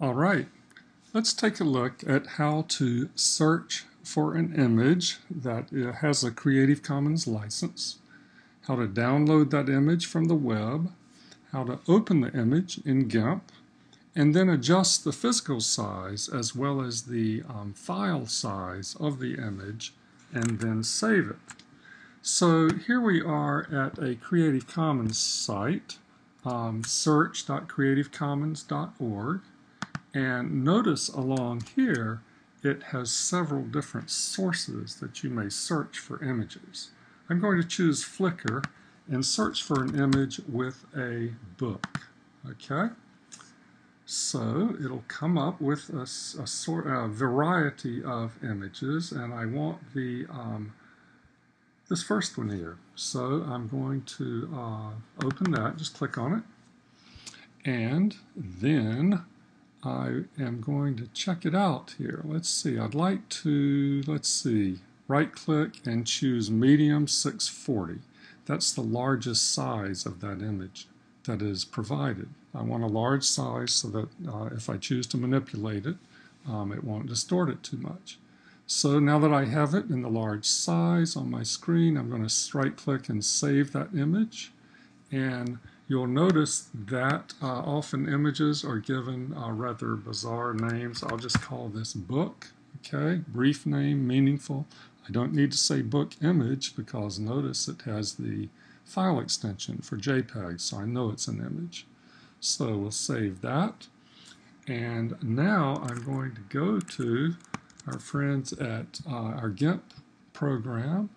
All right, let's take a look at how to search for an image that uh, has a Creative Commons license, how to download that image from the web, how to open the image in GIMP, and then adjust the physical size as well as the um, file size of the image and then save it. So here we are at a Creative Commons site, um, search.creativecommons.org. And notice along here, it has several different sources that you may search for images. I'm going to choose Flickr and search for an image with a book. Okay? So it'll come up with a, a sort a variety of images, and I want the um, this first one here. So I'm going to uh, open that, just click on it, and then I am going to check it out here. Let's see, I'd like to, let's see, right click and choose medium 640. That's the largest size of that image that is provided. I want a large size so that uh, if I choose to manipulate it, um, it won't distort it too much. So now that I have it in the large size on my screen, I'm going to right click and save that image. And You'll notice that uh, often images are given uh, rather bizarre names. I'll just call this book, okay? Brief name, meaningful. I don't need to say book image because notice it has the file extension for JPEG, so I know it's an image. So we'll save that. And now I'm going to go to our friends at uh, our GIMP program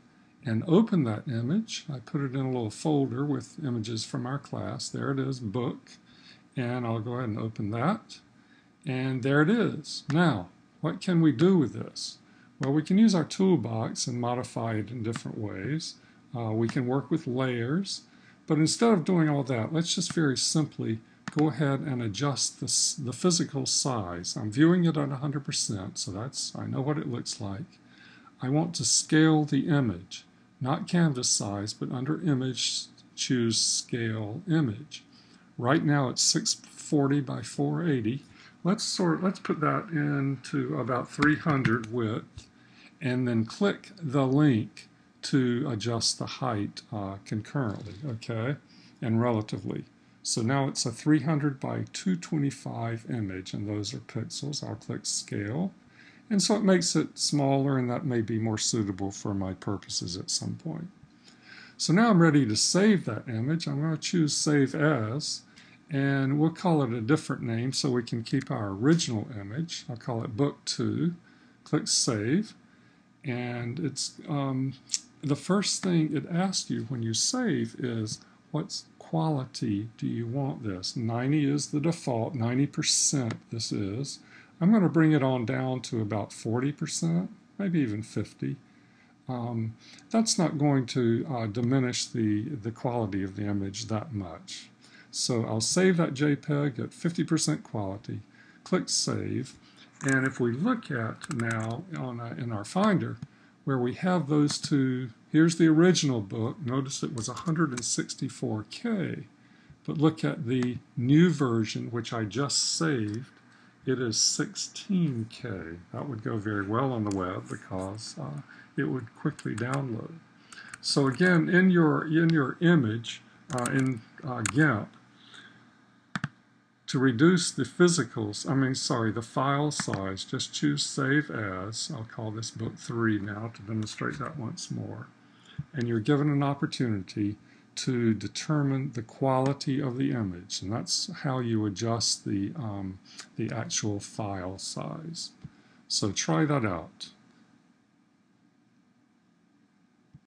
and open that image. I put it in a little folder with images from our class. There it is, book. And I'll go ahead and open that. And there it is. Now, what can we do with this? Well, we can use our toolbox and modify it in different ways. Uh, we can work with layers. But instead of doing all that, let's just very simply go ahead and adjust this, the physical size. I'm viewing it at 100%, so that's I know what it looks like. I want to scale the image not canvas size, but under image, choose scale image. Right now it's 640 by 480. Let's sort, let's put that into about 300 width and then click the link to adjust the height uh, concurrently, okay, and relatively. So now it's a 300 by 225 image, and those are pixels. I'll click Scale, and so it makes it smaller and that may be more suitable for my purposes at some point. So now I'm ready to save that image. I'm going to choose Save As and we'll call it a different name so we can keep our original image. I'll call it Book 2. Click Save and it's um, the first thing it asks you when you save is what quality do you want this? 90 is the default, 90% this is. I'm going to bring it on down to about 40%, maybe even 50. Um, that's not going to uh, diminish the, the quality of the image that much. So I'll save that JPEG at 50% quality, click Save, and if we look at now on a, in our Finder, where we have those two, here's the original book, notice it was 164K, but look at the new version, which I just saved, it is 16K. That would go very well on the web because uh, it would quickly download. So again, in your, in your image, uh, in uh, GIMP, to reduce the physicals, I mean, sorry, the file size, just choose Save As. I'll call this Book 3 now to demonstrate that once more. And you're given an opportunity to determine the quality of the image and that's how you adjust the, um, the actual file size. So try that out.